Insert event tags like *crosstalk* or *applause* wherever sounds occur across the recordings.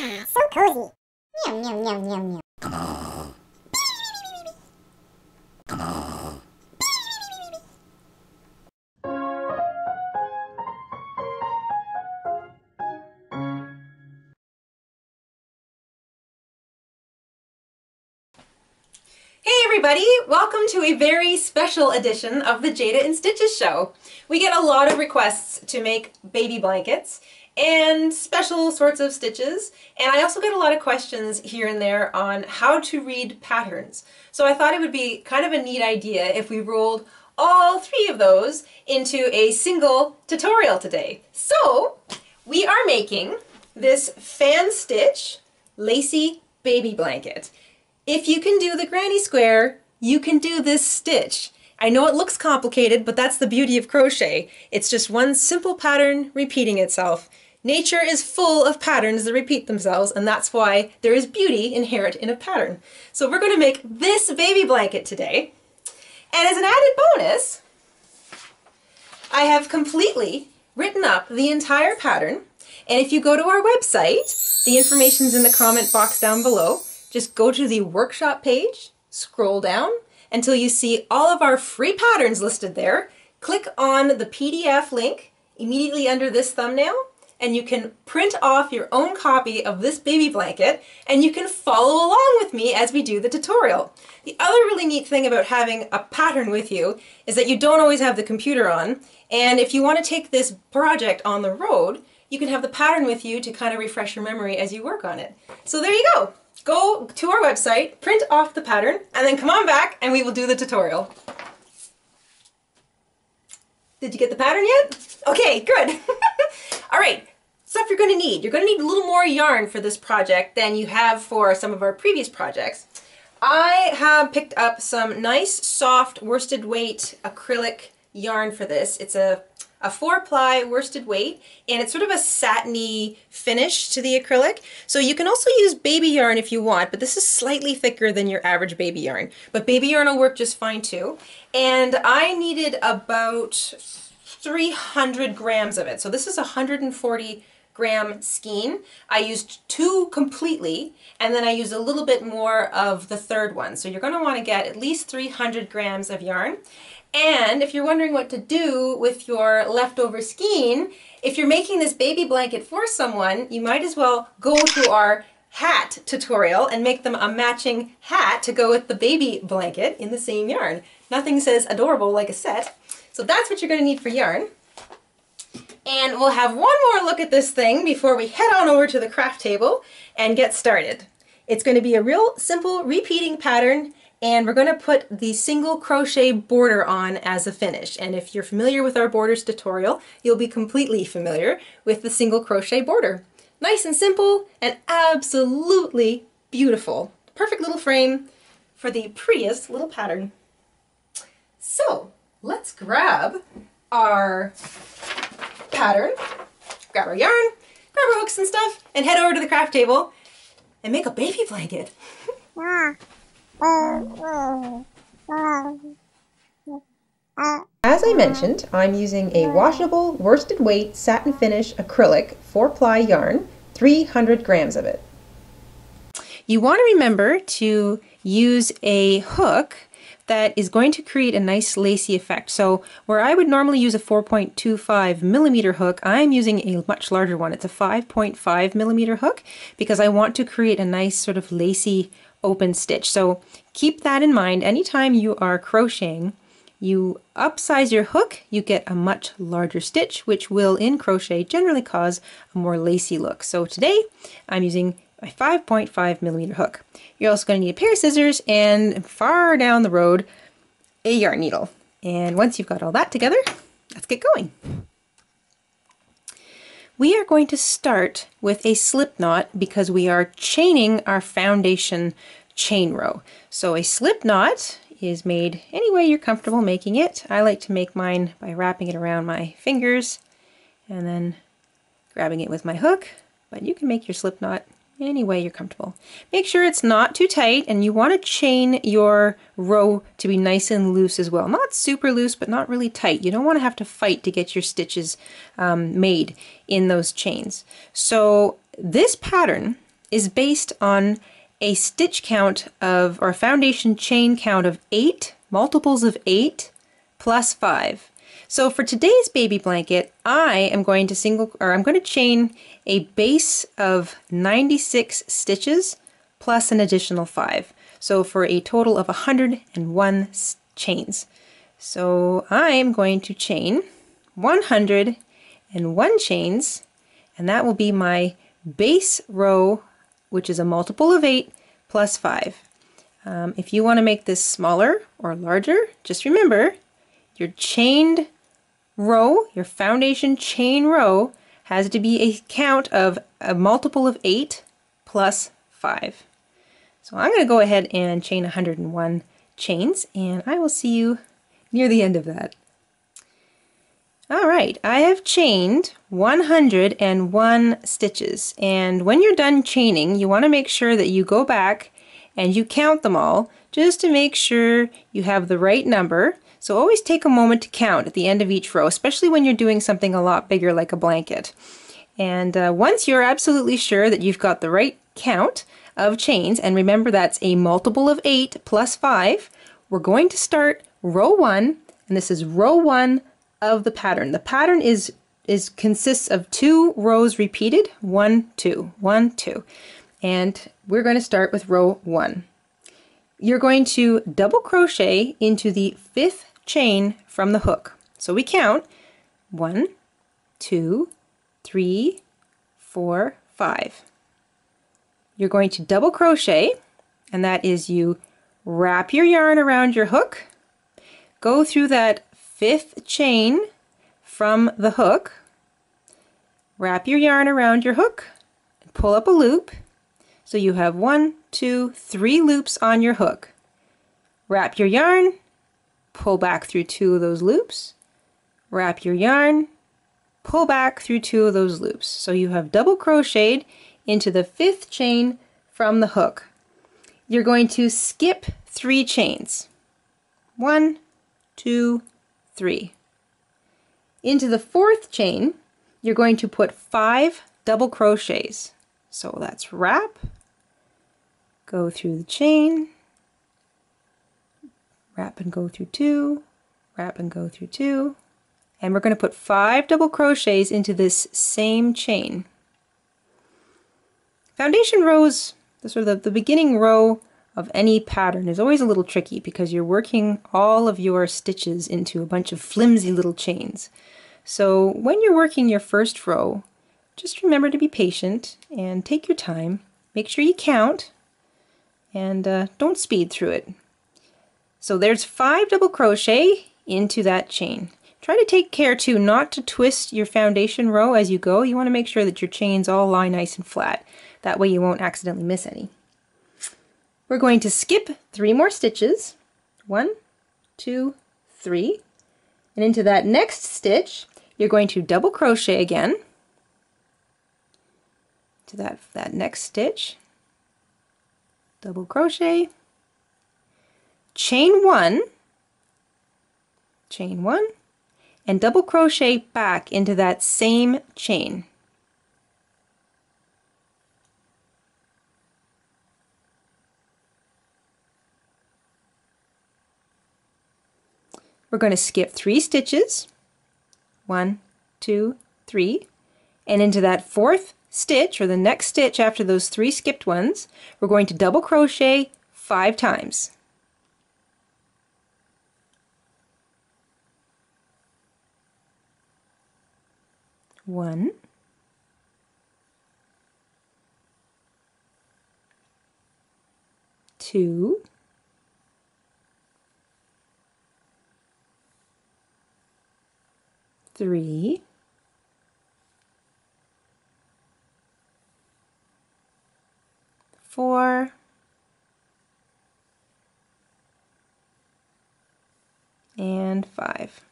So cozy. Meow, meow, meow, meow, meow. Hey everybody, welcome to a very special edition of the Jayda InStitches show. We get a lot of requests to make baby blankets and special sorts of stitches, and I also get a lot of questions here and there on how to read patterns. So I thought it would be kind of a neat idea if we rolled all three of those into a single tutorial today. So we are making this fan stitch lacy baby blanket. If you can do the granny square, you can do this stitch. I know it looks complicated, but that's the beauty of crochet. It's just one simple pattern repeating itself. Nature is full of patterns that repeat themselves, and that's why there is beauty inherent in a pattern. So we're going to make this baby blanket today. And as an added bonus, I have completely written up the entire pattern. And if you go to our website, the information's in the comment box down below. Just go to the workshop page, scroll down until you see all of our free patterns listed there. Click on the PDF link immediately under this thumbnail and you can print off your own copy of this baby blanket and you can follow along with me as we do the tutorial. The other really neat thing about having a pattern with you is that you don't always have the computer on and if you want to take this project on the road, you can have the pattern with you to kind of refresh your memory as you work on it. So there you go go to our website, print off the pattern, and then come on back and we will do the tutorial. Did you get the pattern yet? Okay, good. *laughs* All right, stuff you're going to need. You're going to need a little more yarn for this project than you have for some of our previous projects. I have picked up some nice soft worsted weight acrylic yarn for this. It's a a four ply worsted weight and it's sort of a satiny finish to the acrylic. So you can also use baby yarn if you want, but this is slightly thicker than your average baby yarn. But baby yarn will work just fine too. And I needed about 300 grams of it. So this is 140 gram skein. I used two completely and then I used a little bit more of the third one. So you're going to want to get at least 300 grams of yarn. And if you're wondering what to do with your leftover skein, if you're making this baby blanket for someone, you might as well go to our hat tutorial and make them a matching hat to go with the baby blanket in the same yarn. Nothing says adorable like a set. So that's what you're going to need for yarn. And we'll have one more look at this thing before we head on over to the craft table and get started. It's going to be a real simple repeating pattern and we're going to put the single crochet border on as a finish. And if you're familiar with our borders tutorial, you'll be completely familiar with the single crochet border. Nice and simple and absolutely beautiful. Perfect little frame for the prettiest little pattern. So let's grab our pattern, grab our yarn, grab our hooks and stuff, and head over to the craft table and make a baby blanket. As I mentioned, I'm using a washable worsted weight satin finish acrylic 4-ply yarn, 300 grams of it. You want to remember to use a hook that is going to create a nice lacy effect. So where I would normally use a 4.25 millimeter hook, I'm using a much larger one. It's a 5.5 millimeter hook because I want to create a nice sort of lacy open stitch. So keep that in mind. Anytime you are crocheting, you upsize your hook, you get a much larger stitch, which will in crochet generally cause a more lacy look. So today I'm using a 5.5 millimeter hook. You're also going to need a pair of scissors and far down the road, a yarn needle. And once you've got all that together, let's get going. We are going to start with a slip knot because we are chaining our foundation chain row. So a slip knot is made any way you're comfortable making it. I like to make mine by wrapping it around my fingers and then grabbing it with my hook, but you can make your slip knot any way you're comfortable. Make sure it's not too tight and you want to chain your row to be nice and loose as well. Not super loose, but not really tight. You don't want to have to fight to get your stitches um, made in those chains. So this pattern is based on a stitch count of, or a foundation chain count of 8, multiples of 8, plus 5. So for today's baby blanket, I am going to single, or I'm going to chain a base of 96 stitches plus an additional 5. So for a total of 101 chains. So I'm going to chain 101 chains, and that will be my base row, which is a multiple of 8 plus 5. Um, if you want to make this smaller or larger, just remember your chained row, your foundation chain row, has to be a count of a multiple of 8 plus 5. So I'm going to go ahead and chain 101 chains, and I will see you near the end of that. All right, I have chained 101 stitches, and when you're done chaining, you want to make sure that you go back and you count them all just to make sure you have the right number. So always take a moment to count at the end of each row, especially when you're doing something a lot bigger like a blanket. And uh, once you're absolutely sure that you've got the right count of chains, and remember that's a multiple of 8 plus 5, we're going to start row 1, and this is row 1 of the pattern. The pattern is is consists of two rows repeated, one, two, one, two. And we're going to start with row one. You're going to double crochet into the fifth chain from the hook. So we count one, two, three, four, five. You're going to double crochet, and that is you wrap your yarn around your hook, go through that fifth chain from the hook, wrap your yarn around your hook, pull up a loop. So you have one, two, three loops on your hook. Wrap your yarn, pull back through two of those loops, wrap your yarn, pull back through two of those loops. So you have double crocheted into the fifth chain from the hook. You're going to skip three chains. One, two, three. Into the fourth chain, you're going to put five double crochets. So that's wrap, go through the chain, wrap and go through two, wrap and go through two, and we're going to put five double crochets into this same chain. Foundation rows, the sort of the, the beginning row of any pattern is always a little tricky because you're working all of your stitches into a bunch of flimsy little chains. So when you're working your first row, just remember to be patient and take your time. Make sure you count and uh, don't speed through it. So there's five double crochet into that chain. Try to take care too not to twist your foundation row as you go. You want to make sure that your chains all lie nice and flat. That way you won't accidentally miss any. We're going to skip three more stitches. One, two, three. And into that next stitch, you're going to double crochet again to that, that next stitch. Double crochet, chain one, chain one, and double crochet back into that same chain. We're going to skip three stitches. One, two, three. And into that fourth stitch, or the next stitch after those three skipped ones, we're going to double crochet five times. One, two, three, four, and five.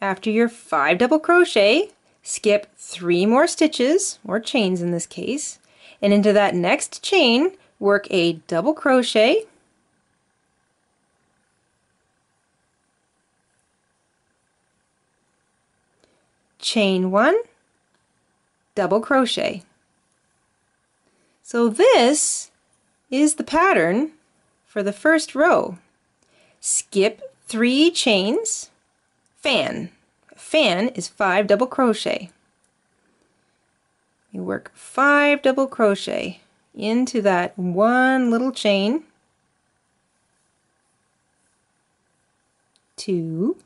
After your five double crochet, skip three more stitches, or chains in this case, and into that next chain, work a double crochet chain one, double crochet. So this is the pattern for the first row. Skip three chains, fan. Fan is five double crochet. You work five double crochet into that one little chain, two,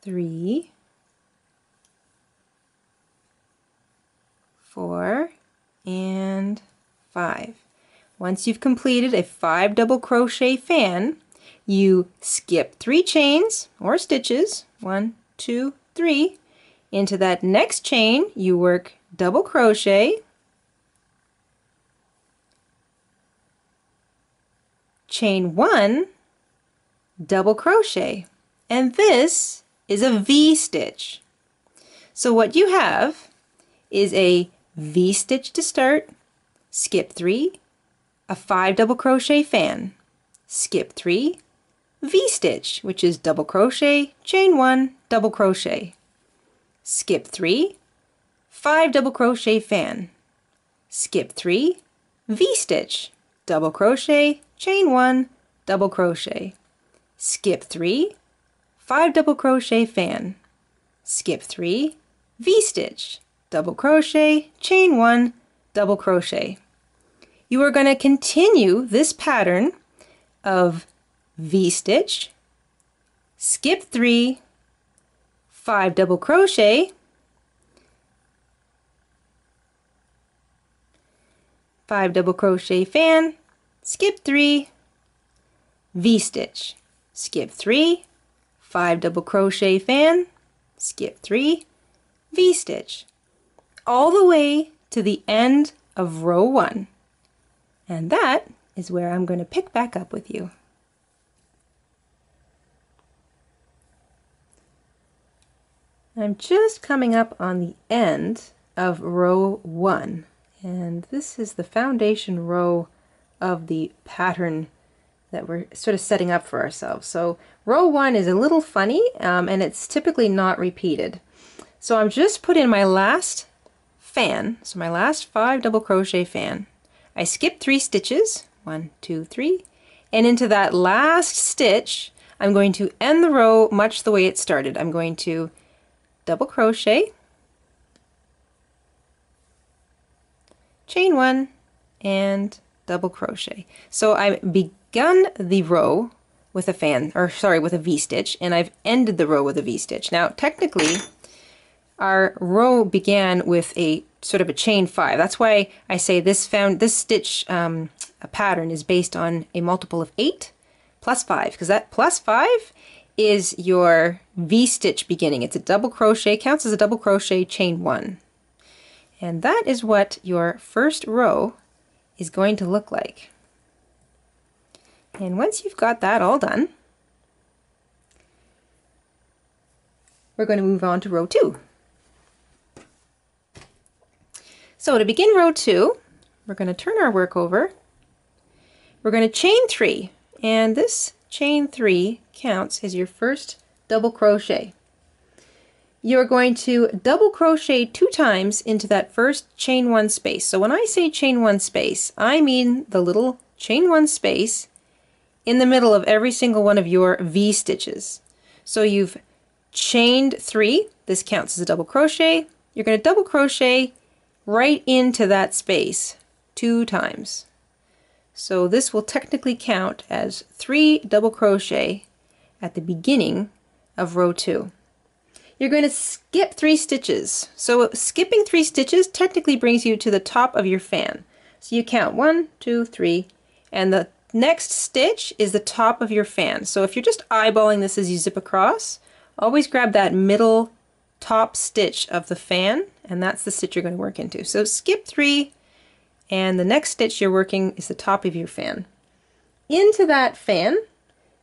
three, four, and five. Once you've completed a five double crochet fan, you skip three chains or stitches, one, two, three. Into that next chain, you work double crochet, chain one, double crochet, and this is a V-stitch. So what you have is a V-stitch to start, skip three, a five double crochet fan, skip three, V-stitch, which is double crochet, chain one, double crochet, skip three, five double crochet fan, skip three, V-stitch, double crochet, chain one, double crochet, skip three, five double crochet fan, skip three, V-stitch, double crochet, chain one, double crochet. You are going to continue this pattern of V-stitch, skip three, five double crochet, five double crochet fan, skip three, V-stitch, skip three, five double crochet fan, skip three, V-stitch, all the way to the end of row one. And that is where I'm going to pick back up with you. I'm just coming up on the end of row one and this is the foundation row of the pattern that we're sort of setting up for ourselves. So row one is a little funny um, and it's typically not repeated. So I'm just put in my last fan, so my last five double crochet fan. I skip three stitches, one, two, three, and into that last stitch, I'm going to end the row much the way it started. I'm going to double crochet, chain one, and double crochet. So I've begun the row with a fan, or sorry, with a V-stitch, and I've ended the row with a V-stitch. Now, technically, our row began with a sort of a chain five. That's why I say this found this stitch um, pattern is based on a multiple of eight plus five, because that plus five is your V-stitch beginning. It's a double crochet, counts as a double crochet chain one. And that is what your first row is going to look like. And once you've got that all done, we're going to move on to row two. So to begin row two, we're going to turn our work over. We're going to chain three, and this chain three counts as your first double crochet. You're going to double crochet two times into that first chain one space. So when I say chain one space, I mean the little chain one space in the middle of every single one of your V stitches. So you've chained three, this counts as a double crochet. You're going to double crochet right into that space two times. So this will technically count as three double crochet at the beginning of row two. You're going to skip three stitches. So skipping three stitches technically brings you to the top of your fan. So you count one, two, three, and the next stitch is the top of your fan. So if you're just eyeballing this as you zip across, always grab that middle top stitch of the fan and that's the stitch you're going to work into. So skip three and the next stitch you're working is the top of your fan. Into that fan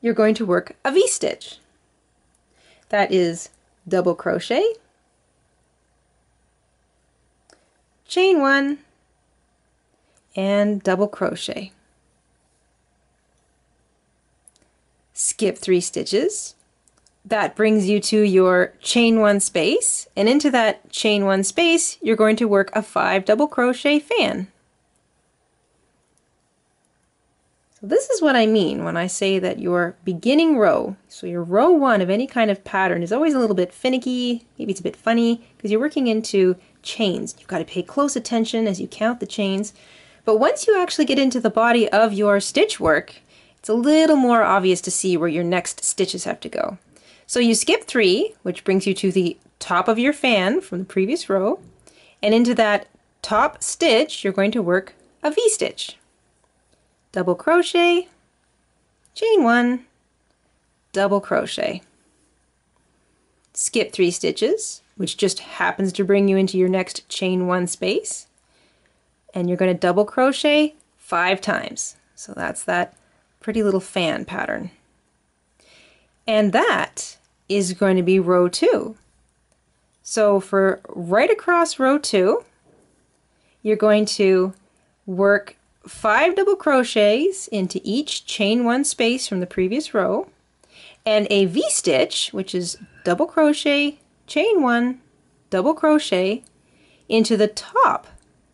you're going to work a V-stitch. That is double crochet, chain one, and double crochet. Skip three stitches, that brings you to your chain one space and into that chain one space you're going to work a five double crochet fan so this is what I mean when I say that your beginning row so your row one of any kind of pattern is always a little bit finicky maybe it's a bit funny because you're working into chains you've got to pay close attention as you count the chains but once you actually get into the body of your stitch work it's a little more obvious to see where your next stitches have to go. So you skip three, which brings you to the top of your fan from the previous row, and into that top stitch, you're going to work a V-stitch. Double crochet, chain one, double crochet. Skip three stitches, which just happens to bring you into your next chain one space, and you're going to double crochet five times. So that's that pretty little fan pattern. And that is going to be row two. So for right across row two, you're going to work five double crochets into each chain one space from the previous row and a V-stitch, which is double crochet, chain one, double crochet into the top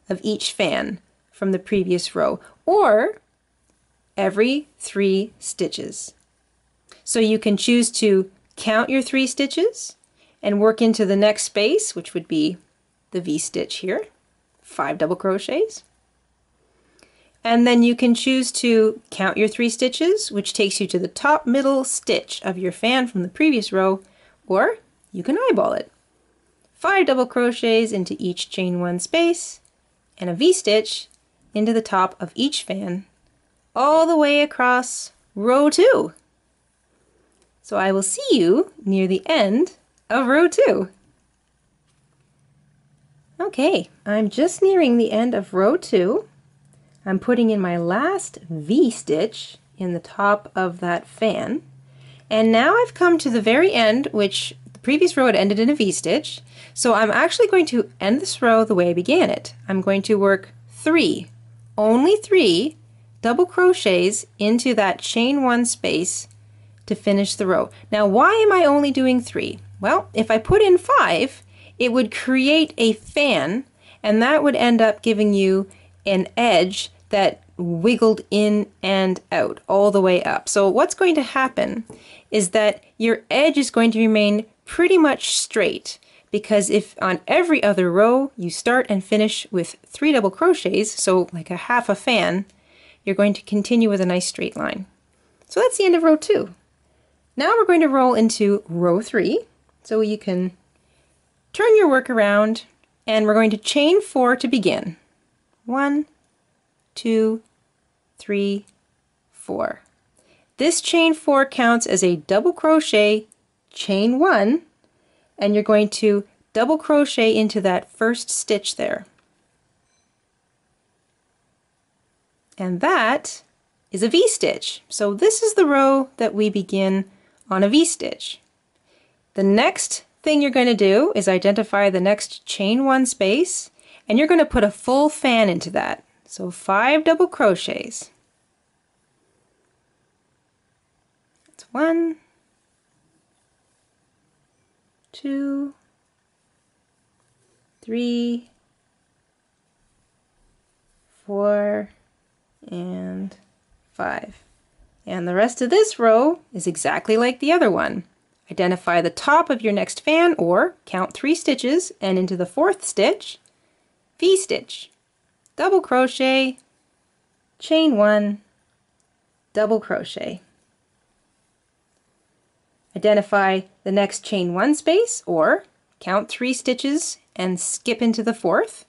of each fan from the previous row or every three stitches. So you can choose to count your three stitches and work into the next space, which would be the V-stitch here, five double crochets. And then you can choose to count your three stitches, which takes you to the top middle stitch of your fan from the previous row, or you can eyeball it. Five double crochets into each chain one space, and a V-stitch into the top of each fan all the way across row two. So I will see you near the end of row two. Okay, I'm just nearing the end of row two. I'm putting in my last V-stitch in the top of that fan. And now I've come to the very end, which the previous row had ended in a V-stitch. So I'm actually going to end this row the way I began it. I'm going to work three, only three double crochets into that chain one space to finish the row. Now why am I only doing three? Well, if I put in five, it would create a fan and that would end up giving you an edge that wiggled in and out all the way up. So what's going to happen is that your edge is going to remain pretty much straight because if on every other row you start and finish with three double crochets, so like a half a fan, you're going to continue with a nice straight line. So that's the end of row two. Now we're going to roll into row three. So you can turn your work around and we're going to chain four to begin. One, two, three, four. This chain four counts as a double crochet, chain one, and you're going to double crochet into that first stitch there. and that is a V-stitch. So this is the row that we begin on a V-stitch. The next thing you're going to do is identify the next chain one space and you're going to put a full fan into that. So five double crochets. That's one, two, three, four, and 5. And the rest of this row is exactly like the other one. Identify the top of your next fan or count 3 stitches and into the fourth stitch, V-stitch, double crochet, chain 1, double crochet. Identify the next chain 1 space or count 3 stitches and skip into the fourth,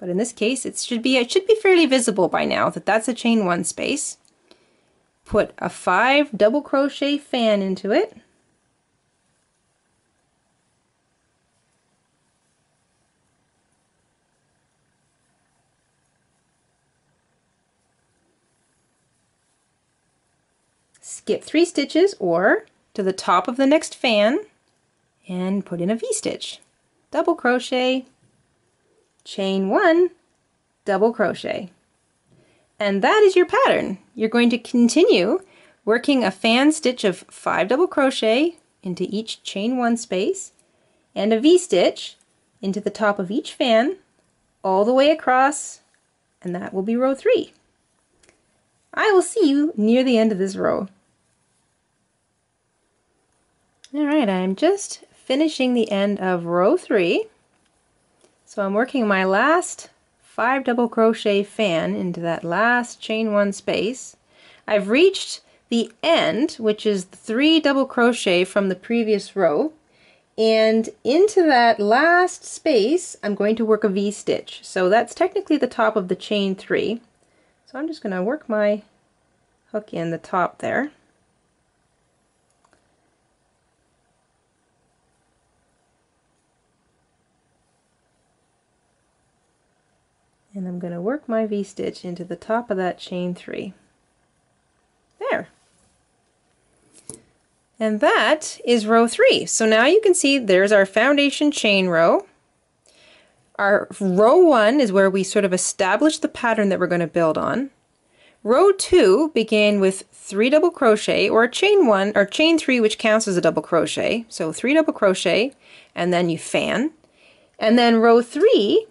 but in this case, it should be it should be fairly visible by now that that's a chain one space. Put a five double crochet fan into it. Skip three stitches or to the top of the next fan and put in a V-stitch. Double crochet, chain one, double crochet. And that is your pattern. You're going to continue working a fan stitch of five double crochet, into each chain one space and a V-stitch into the top of each fan all the way across and that will be row three. I will see you near the end of this row. Alright, I'm just finishing the end of row three. So I'm working my last five double crochet fan into that last chain one space. I've reached the end, which is three double crochet from the previous row, and into that last space, I'm going to work a V-stitch. So that's technically the top of the chain three. So I'm just going to work my hook in the top there. And I'm going to work my V-stitch into the top of that chain three. There. And that is row three. So now you can see there's our foundation chain row. Our row one is where we sort of establish the pattern that we're going to build on. Row two began with three double crochet or chain one or chain three which counts as a double crochet. So three double crochet and then you fan. And then row three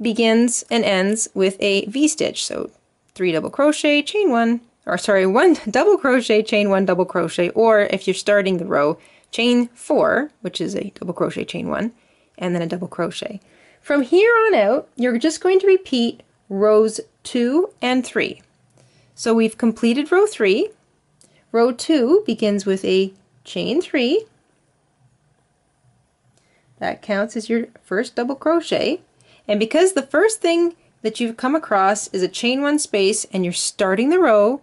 begins and ends with a V-stitch. So three double crochet, chain one, or sorry, *laughs* one double crochet, chain one, double crochet, or if you're starting the row, chain four, which is a double crochet, chain one, and then a double crochet. From here on out, you're just going to repeat rows two and three. So we've completed row three. Row two begins with a chain three. That counts as your first double crochet. And because the first thing that you've come across is a chain one space and you're starting the row,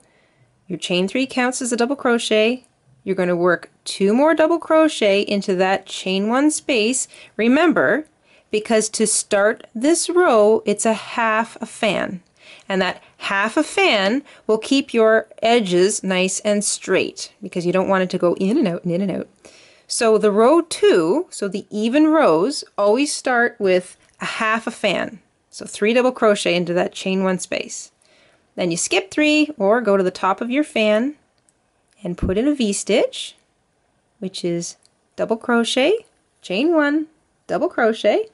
your chain three counts as a double crochet. You're going to work two more double crochet into that chain one space. Remember, because to start this row, it's a half a fan. And that half a fan will keep your edges nice and straight because you don't want it to go in and out and in and out. So the row two, so the even rows, always start with a half a fan. So three double crochet into that chain one space. Then you skip three or go to the top of your fan and put in a V-stitch, which is double crochet, chain one, double crochet,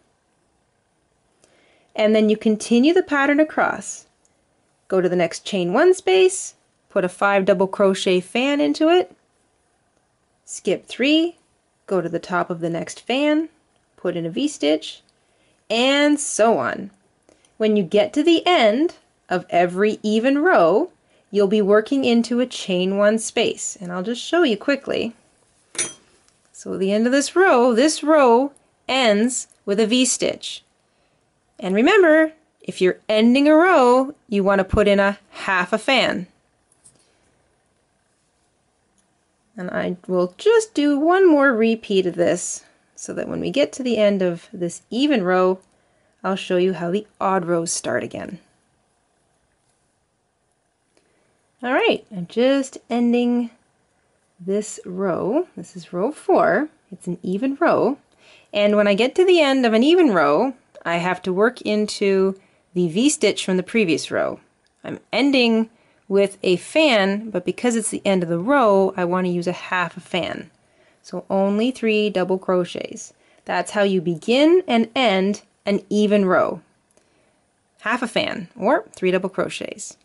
and then you continue the pattern across. Go to the next chain one space, put a five double crochet fan into it, skip three, go to the top of the next fan, put in a V-stitch, and so on. When you get to the end of every even row, you'll be working into a chain one space. And I'll just show you quickly. So the end of this row, this row ends with a V-stitch. And remember, if you're ending a row, you want to put in a half a fan. And I will just do one more repeat of this so that when we get to the end of this even row, I'll show you how the odd rows start again. All right, I'm just ending this row. This is row four. It's an even row. And when I get to the end of an even row, I have to work into the V-stitch from the previous row. I'm ending with a fan, but because it's the end of the row, I want to use a half a fan. So only three double crochets. That's how you begin and end an even row. Half a fan, or three double crochets.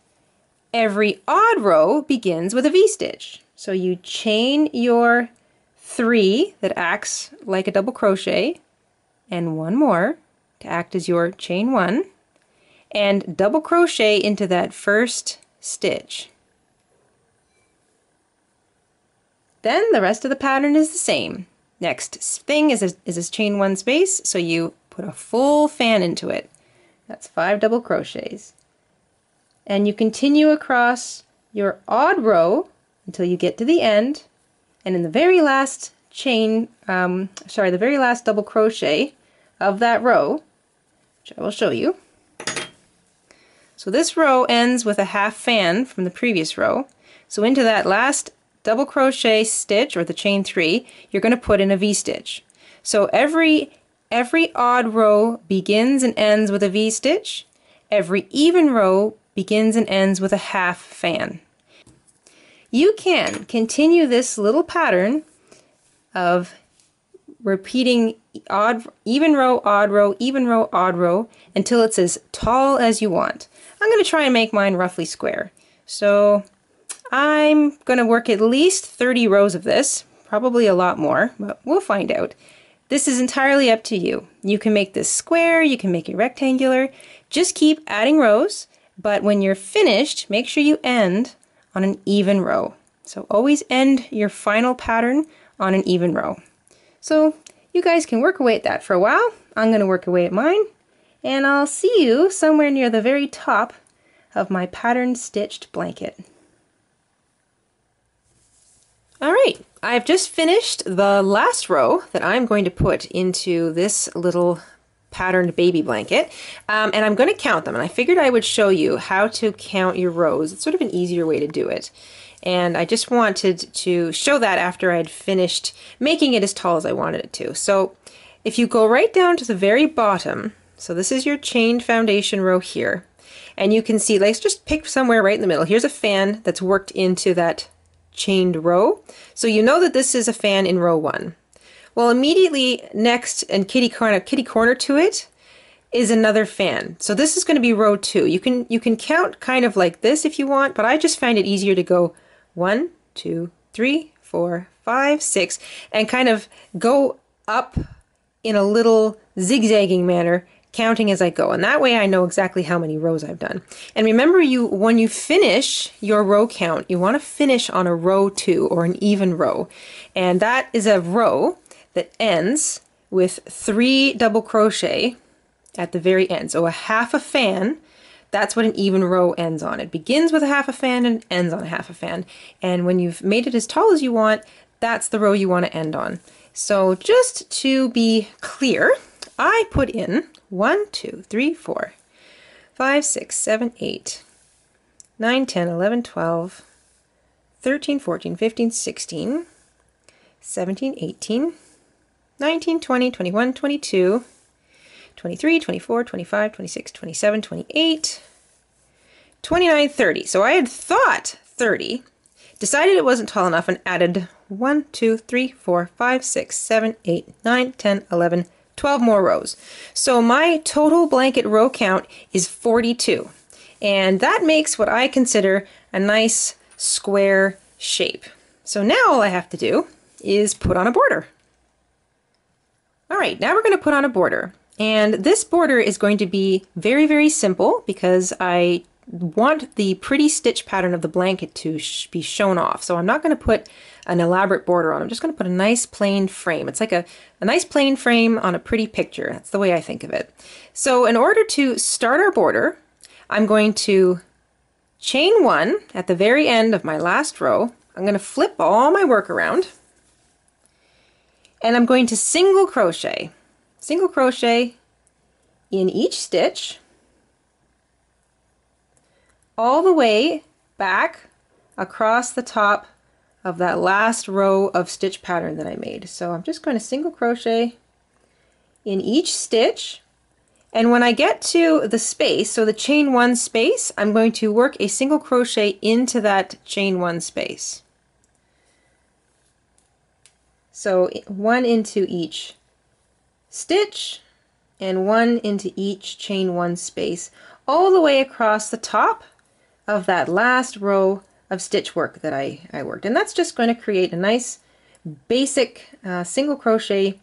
Every odd row begins with a V-stitch. So you chain your three that acts like a double crochet, and one more to act as your chain one, and double crochet into that first stitch. Then the rest of the pattern is the same. Next thing is a, is a chain one space, so you put a full fan into it. That's five double crochets. And you continue across your odd row until you get to the end, and in the very last chain, um, sorry, the very last double crochet of that row, which I will show you. So this row ends with a half fan from the previous row. So into that last double crochet stitch or the chain three, you're going to put in a V-stitch. So every every odd row begins and ends with a V-stitch. Every even row begins and ends with a half fan. You can continue this little pattern of repeating odd, even row, odd row, even row, odd row until it's as tall as you want. I'm going to try and make mine roughly square. So I'm going to work at least 30 rows of this, probably a lot more, but we'll find out. This is entirely up to you. You can make this square, you can make it rectangular. Just keep adding rows, but when you're finished, make sure you end on an even row. So always end your final pattern on an even row. So you guys can work away at that for a while. I'm going to work away at mine, and I'll see you somewhere near the very top of my pattern stitched blanket. All right, I've just finished the last row that I'm going to put into this little patterned baby blanket um, and I'm going to count them and I figured I would show you how to count your rows. It's sort of an easier way to do it and I just wanted to show that after I'd finished making it as tall as I wanted it to. So if you go right down to the very bottom, so this is your chained foundation row here, and you can see, let's just pick somewhere right in the middle. Here's a fan that's worked into that chained row. So you know that this is a fan in row one. Well, immediately next and kitty corner, kitty corner to it is another fan. So this is going to be row two. You can you can count kind of like this if you want, but I just find it easier to go one, two, three, four, five, six, and kind of go up in a little zigzagging manner, counting as I go. And that way I know exactly how many rows I've done. And remember you, when you finish your row count, you want to finish on a row two or an even row. And that is a row that ends with three double crochet at the very end. So a half a fan that's what an even row ends on. It begins with a half a fan and ends on a half a fan. And when you've made it as tall as you want, that's the row you want to end on. So just to be clear, I put in 1, 2, 3, 4, 5, 6, 7, 8, 9, 10, 11, 12, 13, 14, 15, 16, 17, 18, 19, 20, 21, 22, 23, 24, 25, 26, 27, 28, 29, 30. So I had thought 30, decided it wasn't tall enough, and added 1, 2, 3, 4, 5, 6, 7, 8, 9, 10, 11, 12 more rows. So my total blanket row count is 42. And that makes what I consider a nice square shape. So now all I have to do is put on a border. All right, now we're going to put on a border. And this border is going to be very, very simple because I want the pretty stitch pattern of the blanket to sh be shown off. So I'm not going to put an elaborate border on. I'm just going to put a nice plain frame. It's like a, a nice plain frame on a pretty picture. That's the way I think of it. So in order to start our border, I'm going to chain one at the very end of my last row. I'm going to flip all my work around and I'm going to single crochet single crochet in each stitch all the way back across the top of that last row of stitch pattern that I made. So I'm just going to single crochet in each stitch and when I get to the space, so the chain one space, I'm going to work a single crochet into that chain one space. So one into each stitch and one into each chain one space all the way across the top of that last row of stitch work that I, I worked. And that's just going to create a nice basic uh, single crochet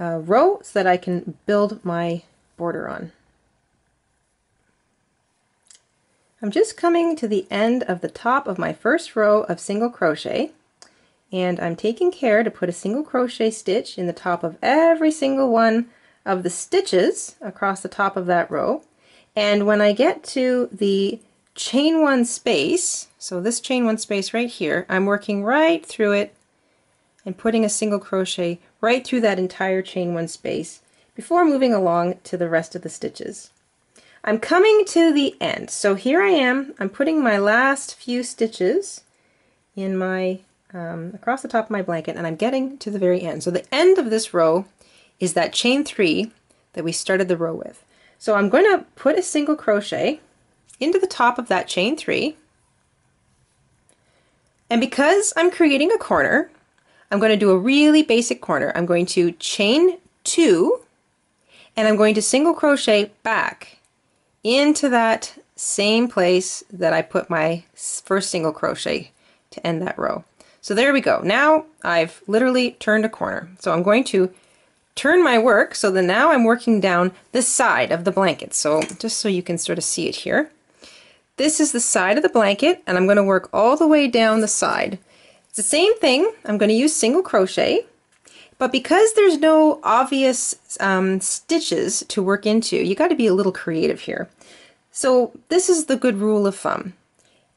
uh, row so that I can build my border on. I'm just coming to the end of the top of my first row of single crochet and I'm taking care to put a single crochet stitch in the top of every single one of the stitches across the top of that row and when I get to the chain one space so this chain one space right here I'm working right through it and putting a single crochet right through that entire chain one space before moving along to the rest of the stitches. I'm coming to the end so here I am I'm putting my last few stitches in my um, across the top of my blanket and I'm getting to the very end. So the end of this row is that chain three that we started the row with. So I'm going to put a single crochet into the top of that chain three and because I'm creating a corner I'm going to do a really basic corner. I'm going to chain two and I'm going to single crochet back into that same place that I put my first single crochet to end that row. So there we go. Now I've literally turned a corner. So I'm going to turn my work so that now I'm working down the side of the blanket. So just so you can sort of see it here. This is the side of the blanket and I'm going to work all the way down the side. It's the same thing. I'm going to use single crochet. But because there's no obvious um, stitches to work into, you got to be a little creative here. So this is the good rule of thumb.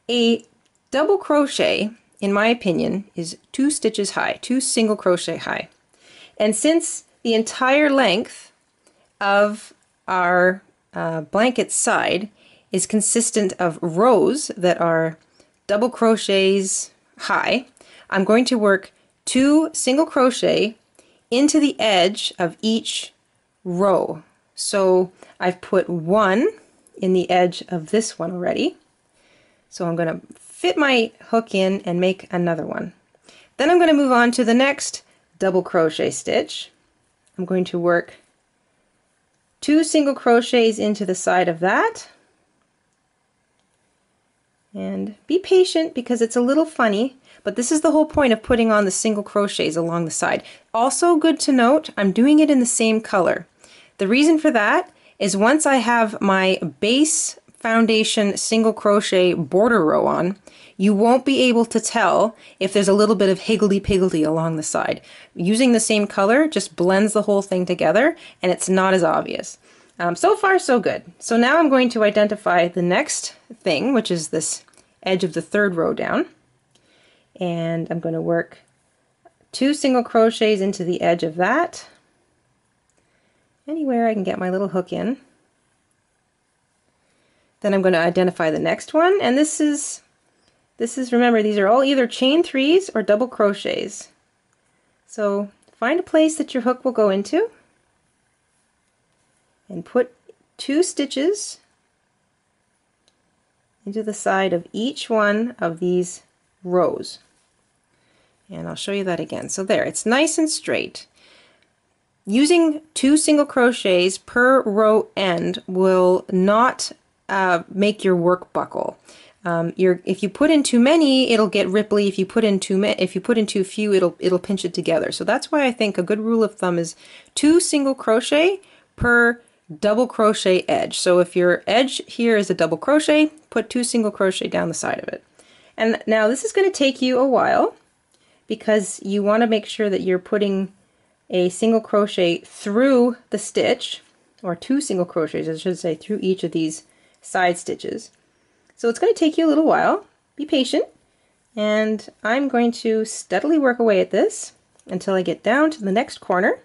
A double crochet, in my opinion, is two stitches high, two single crochet high. And since the entire length of our uh, blanket side is consistent of rows that are double crochets high, I'm going to work two single crochet into the edge of each row. So I've put one in the edge of this one already. So I'm going to fit my hook in and make another one. Then I'm going to move on to the next double crochet stitch. I'm going to work two single crochets into the side of that and be patient because it's a little funny, but this is the whole point of putting on the single crochets along the side. Also good to note, I'm doing it in the same color. The reason for that is once I have my base foundation single crochet border row on, you won't be able to tell if there's a little bit of higgledy-piggledy along the side. Using the same color just blends the whole thing together and it's not as obvious. Um, so far, so good. So now I'm going to identify the next thing, which is this edge of the third row down. And I'm going to work two single crochets into the edge of that. Anywhere I can get my little hook in. Then I'm going to identify the next one, and this is, this is, remember, these are all either chain threes or double crochets. So find a place that your hook will go into and put two stitches into the side of each one of these rows. And I'll show you that again. So there, it's nice and straight. Using two single crochets per row end will not uh, make your work buckle. Um, if you put in too many, it'll get ripply. If you put in too if you put in too few, it'll it'll pinch it together. So that's why I think a good rule of thumb is two single crochet per double crochet edge. So if your edge here is a double crochet, put two single crochet down the side of it. And now this is going to take you a while because you want to make sure that you're putting a single crochet through the stitch, or two single crochets, I should say, through each of these side stitches. So it's going to take you a little while. Be patient. And I'm going to steadily work away at this until I get down to the next corner.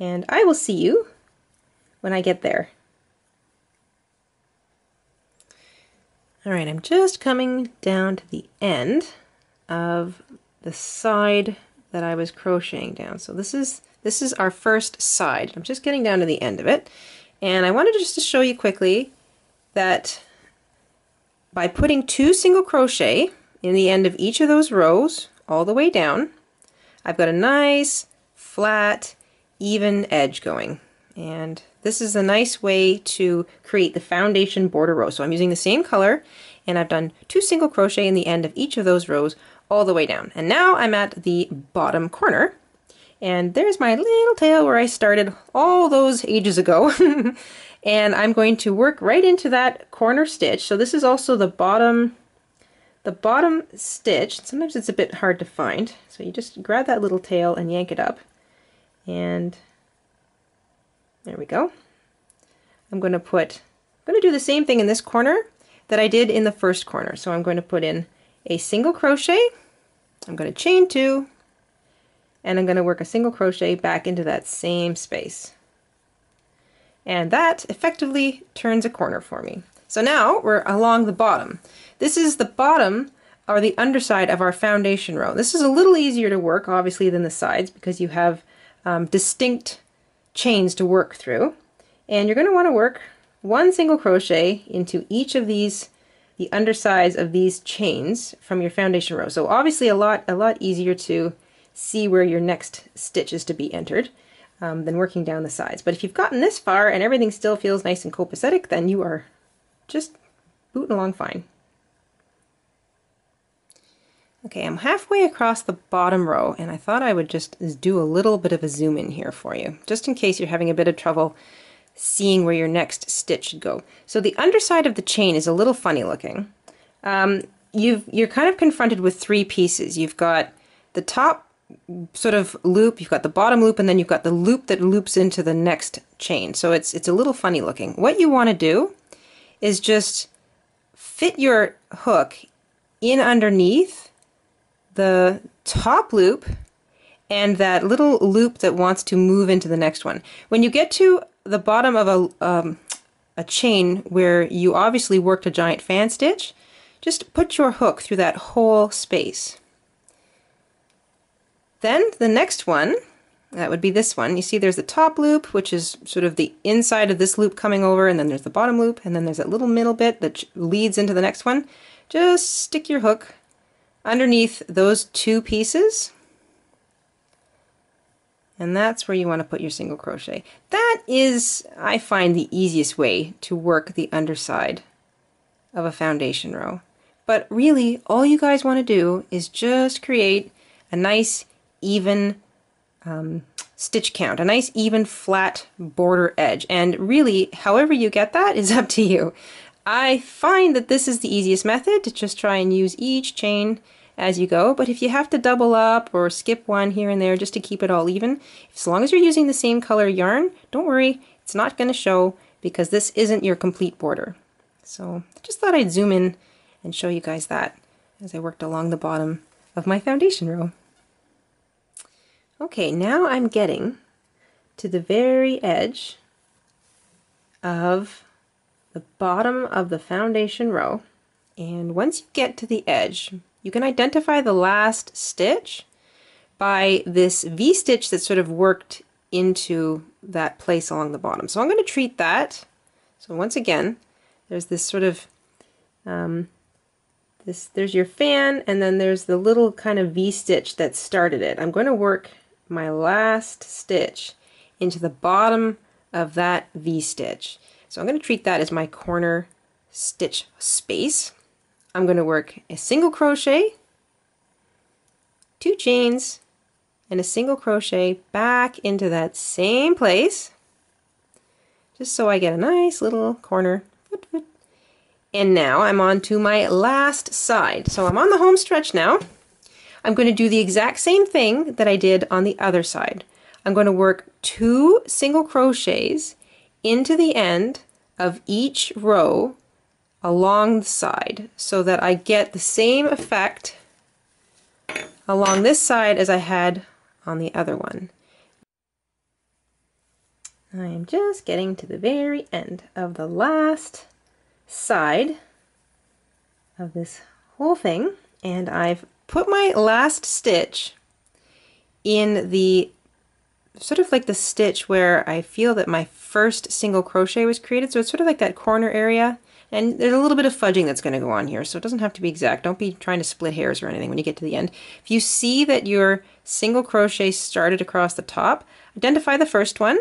And I will see you when I get there. Alright, I'm just coming down to the end of the side that I was crocheting down. So this is this is our first side. I'm just getting down to the end of it. And I wanted just to show you quickly that by putting two single crochet in the end of each of those rows all the way down, I've got a nice flat even edge going. And this is a nice way to create the foundation border row. So I'm using the same color and I've done two single crochet in the end of each of those rows all the way down. And now I'm at the bottom corner and there's my little tail where I started all those ages ago. *laughs* and I'm going to work right into that corner stitch. So this is also the bottom the bottom stitch. Sometimes it's a bit hard to find. So you just grab that little tail and yank it up. And there we go. I'm going to put, I'm going to do the same thing in this corner that I did in the first corner. So I'm going to put in a single crochet, I'm going to chain two, and I'm going to work a single crochet back into that same space. And that effectively turns a corner for me. So now we're along the bottom. This is the bottom or the underside of our foundation row. This is a little easier to work obviously than the sides because you have um, distinct chains to work through. And you're going to want to work one single crochet into each of these the undersides of these chains from your foundation row. So obviously a lot a lot easier to see where your next stitch is to be entered um, than working down the sides. But if you've gotten this far and everything still feels nice and copacetic, then you are just booting along fine. Okay, I'm halfway across the bottom row and I thought I would just do a little bit of a zoom in here for you, just in case you're having a bit of trouble seeing where your next stitch should go. So the underside of the chain is a little funny looking. Um, you've, you're kind of confronted with three pieces. You've got the top sort of loop, you've got the bottom loop, and then you've got the loop that loops into the next chain. So it's, it's a little funny looking. What you want to do is just fit your hook in underneath the top loop and that little loop that wants to move into the next one. When you get to the bottom of a, um, a chain where you obviously worked a giant fan stitch, just put your hook through that whole space. Then the next one, that would be this one. You see there's the top loop, which is sort of the inside of this loop coming over, and then there's the bottom loop, and then there's that little middle bit that leads into the next one. Just stick your hook underneath those two pieces and that's where you want to put your single crochet. That is, I find, the easiest way to work the underside of a foundation row. But really, all you guys want to do is just create a nice, even um, stitch count, a nice, even, flat border edge. And really, however you get that is *laughs* up to you. I find that this is the easiest method to just try and use each chain as you go, but if you have to double up or skip one here and there just to keep it all even, as long as you're using the same color yarn, don't worry, it's not going to show because this isn't your complete border. So I just thought I'd zoom in and show you guys that as I worked along the bottom of my foundation row. Okay, now I'm getting to the very edge of the bottom of the foundation row and once you get to the edge you can identify the last stitch by this V-stitch that sort of worked into that place along the bottom. So I'm going to treat that. So once again, there's this sort of, um, this, there's your fan, and then there's the little kind of V-stitch that started it. I'm going to work my last stitch into the bottom of that V-stitch. So I'm going to treat that as my corner stitch space. I'm going to work a single crochet, two chains, and a single crochet back into that same place just so I get a nice little corner. And now I'm on to my last side. So I'm on the home stretch now. I'm going to do the exact same thing that I did on the other side. I'm going to work two single crochets into the end of each row along the side so that I get the same effect along this side as I had on the other one. I am just getting to the very end of the last side of this whole thing and I've put my last stitch in the sort of like the stitch where I feel that my first single crochet was created so it's sort of like that corner area and there's a little bit of fudging that's going to go on here, so it doesn't have to be exact. Don't be trying to split hairs or anything when you get to the end. If you see that your single crochet started across the top, identify the first one,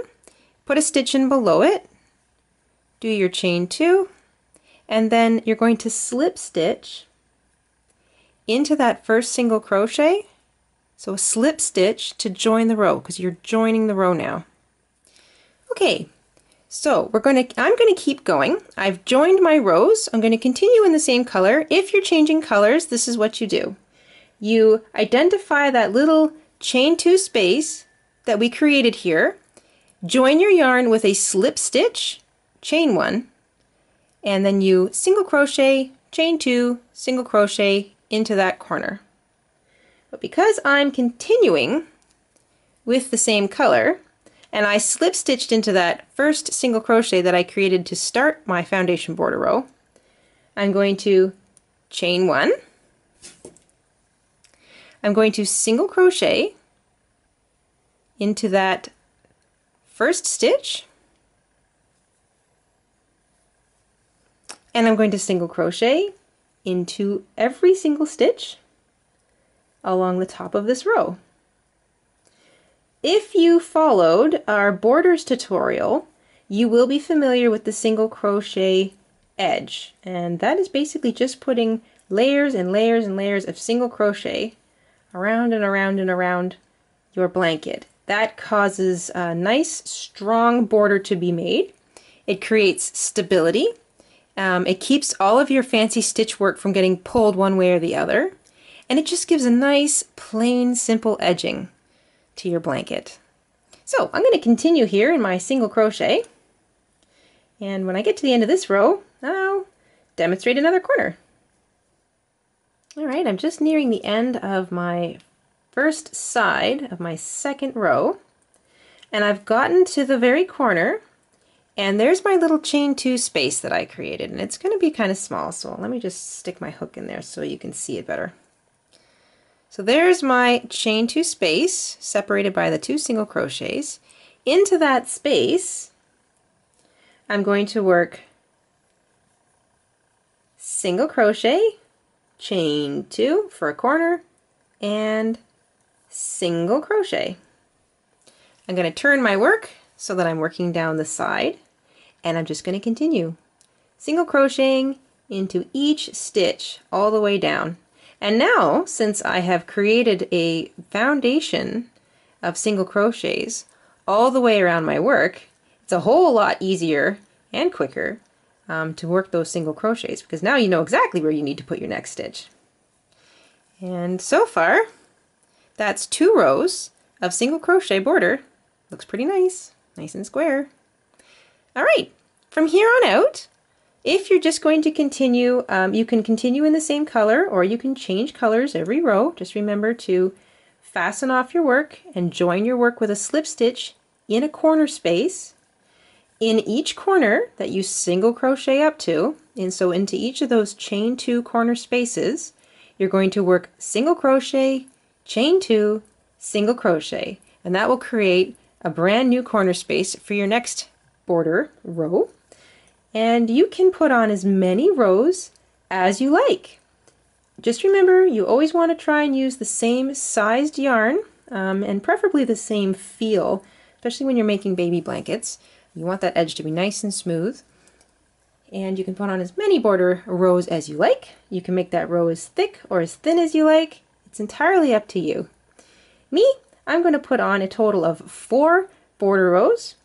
put a stitch in below it, do your chain two, and then you're going to slip stitch into that first single crochet. So a slip stitch to join the row because you're joining the row now. Okay, so we're going to, I'm going to keep going. I've joined my rows. I'm going to continue in the same color. If you're changing colors, this is what you do. You identify that little chain two space that we created here, join your yarn with a slip stitch, chain one, and then you single crochet, chain two, single crochet into that corner. But because I'm continuing with the same color, and I slip stitched into that first single crochet that I created to start my foundation border row. I'm going to chain one. I'm going to single crochet into that first stitch and I'm going to single crochet into every single stitch along the top of this row. if you followed our borders tutorial, you will be familiar with the single crochet edge. And that is basically just putting layers and layers and layers of single crochet around and around and around your blanket. That causes a nice strong border to be made. It creates stability. Um, it keeps all of your fancy stitch work from getting pulled one way or the other. And it just gives a nice, plain, simple edging to your blanket. So I'm going to continue here in my single crochet. And when I get to the end of this row, I'll demonstrate another corner. All right, I'm just nearing the end of my first side of my second row. And I've gotten to the very corner and there's my little chain two space that I created and it's going to be kind of small so let me just stick my hook in there so you can see it better. So there's my chain two space separated by the two single crochets. Into that space I'm going to work single crochet, chain two for a corner, and single crochet. I'm going to turn my work so that I'm working down the side and I'm just going to continue single crocheting into each stitch all the way down. And now, since I have created a foundation of single crochets all the way around my work, it's a whole lot easier and quicker um, to work those single crochets because now you know exactly where you need to put your next stitch. And so far, that's two rows of single crochet border. Looks pretty nice, nice and square. All right, from here on out, if you're just going to continue, um, you can continue in the same color or you can change colors every row. Just remember to fasten off your work and join your work with a slip stitch in a corner space in each corner that you single crochet up to, and so into each of those chain two corner spaces, you're going to work single crochet, chain two, single crochet, and that will create a brand new corner space for your next border row. And you can put on as many rows as you like. Just remember, you always want to try and use the same sized yarn um, and preferably the same feel, especially when you're making baby blankets. You want that edge to be nice and smooth. And you can put on as many border rows as you like. You can make that row as thick or as thin as you like. It's entirely up to you. Me, I'm going to put on a total of four border rows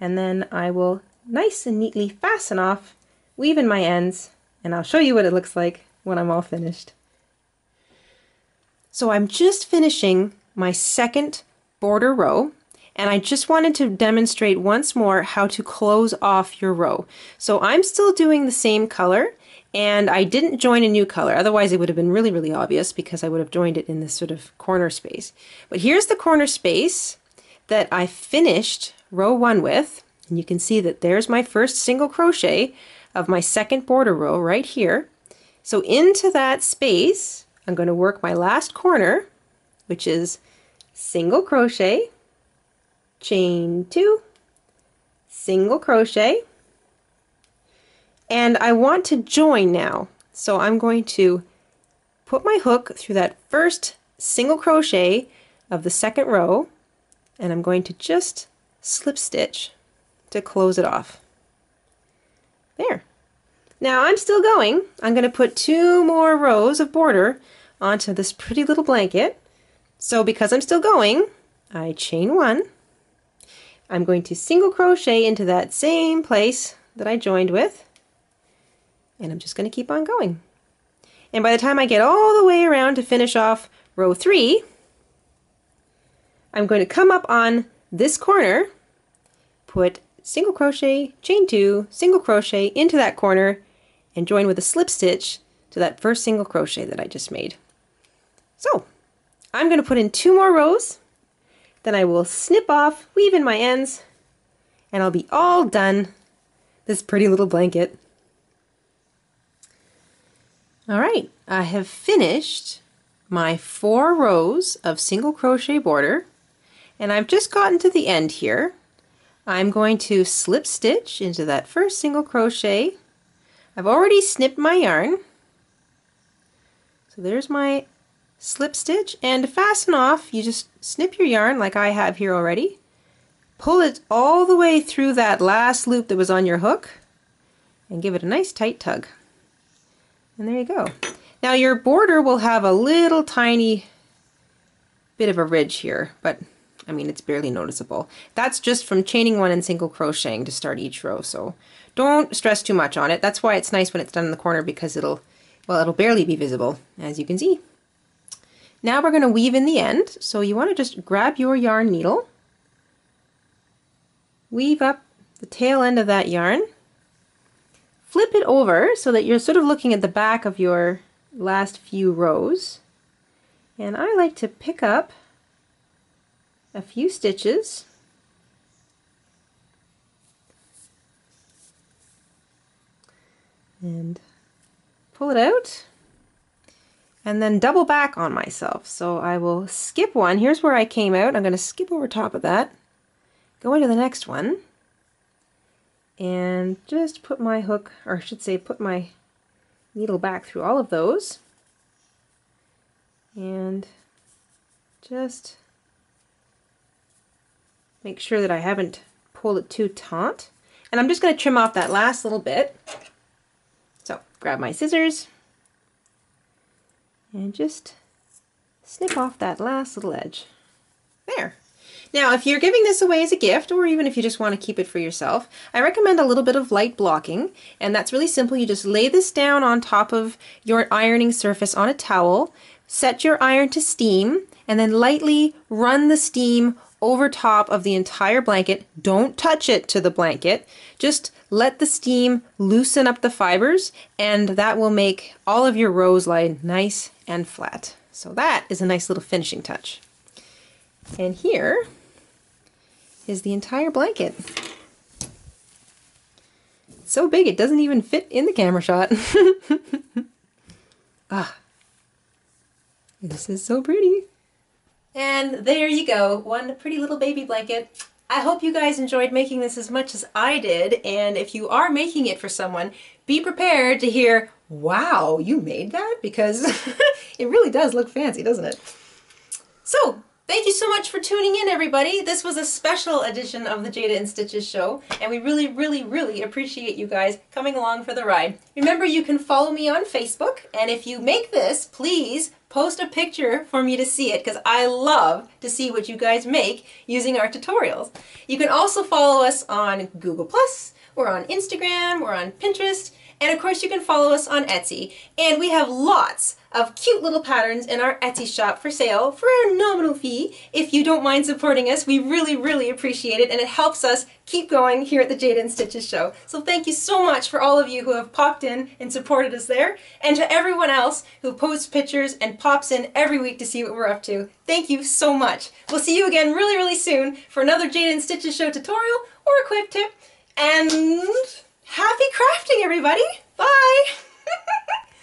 and then I will nice and neatly fasten off, weave in my ends, and I'll show you what it looks like when I'm all finished. So I'm just finishing my second border row and I just wanted to demonstrate once more how to close off your row. So I'm still doing the same color and I didn't join a new color. Otherwise it would have been really, really obvious because I would have joined it in this sort of corner space. But here's the corner space that I finished row one with. And you can see that there's my first single crochet of my second border row right here. So into that space, I'm going to work my last corner, which is single crochet, chain two, single crochet, and I want to join now. So I'm going to put my hook through that first single crochet of the second row and I'm going to just slip stitch to close it off. There. Now I'm still going. I'm going to put two more rows of border onto this pretty little blanket. So because I'm still going, I chain one, I'm going to single crochet into that same place that I joined with and I'm just going to keep on going. And by the time I get all the way around to finish off row three, I'm going to come up on this corner, put single crochet, chain two, single crochet into that corner, and join with a slip stitch to that first single crochet that I just made. So I'm going to put in two more rows then I will snip off, weave in my ends, and I'll be all done this pretty little blanket. All right, I have finished my four rows of single crochet border and I've just gotten to the end here. I'm going to slip stitch into that first single crochet. I've already snipped my yarn. So there's my slip stitch and to fasten off you just snip your yarn like I have here already pull it all the way through that last loop that was on your hook and give it a nice tight tug and there you go now your border will have a little tiny bit of a ridge here but I mean it's barely noticeable that's just from chaining one and single crocheting to start each row so don't stress too much on it that's why it's nice when it's done in the corner because it'll well it'll barely be visible as you can see now we're going to weave in the end. So you want to just grab your yarn needle, weave up the tail end of that yarn, flip it over so that you're sort of looking at the back of your last few rows. And I like to pick up a few stitches and pull it out and then double back on myself. So I will skip one. Here's where I came out. I'm going to skip over top of that, go into the next one, and just put my hook, or I should say put my needle back through all of those, and just make sure that I haven't pulled it too taut. And I'm just going to trim off that last little bit. So grab my scissors, and just snip off that last little edge. There. Now, if you're giving this away as a gift, or even if you just want to keep it for yourself, I recommend a little bit of light blocking, and that's really simple. You just lay this down on top of your ironing surface on a towel, set your iron to steam, and then lightly run the steam over top of the entire blanket. Don't touch it to the blanket. Just let the steam loosen up the fibers and that will make all of your rows lie nice and flat. So that is a nice little finishing touch. And here is the entire blanket. It's so big it doesn't even fit in the camera shot. *laughs* ah, this is so pretty. And there you go, one pretty little baby blanket. I hope you guys enjoyed making this as much as I did, and if you are making it for someone, be prepared to hear, wow, you made that? Because *laughs* it really does look fancy, doesn't it? So, Thank you so much for tuning in, everybody. This was a special edition of the Jayda InStitches show, and we really, really, really appreciate you guys coming along for the ride. Remember, you can follow me on Facebook, and if you make this, please post a picture for me to see it, because I love to see what you guys make using our tutorials. You can also follow us on Google+, we're on Instagram, we're on Pinterest, and of course you can follow us on Etsy. And we have lots of cute little patterns in our Etsy shop for sale for a nominal fee. If you don't mind supporting us, we really, really appreciate it and it helps us keep going here at the Jayda InStitches show. So thank you so much for all of you who have popped in and supported us there. And to everyone else who posts pictures and pops in every week to see what we're up to, thank you so much. We'll see you again really, really soon for another Jayda InStitches show tutorial or a quick tip. And Happy crafting, everybody. Bye. *laughs*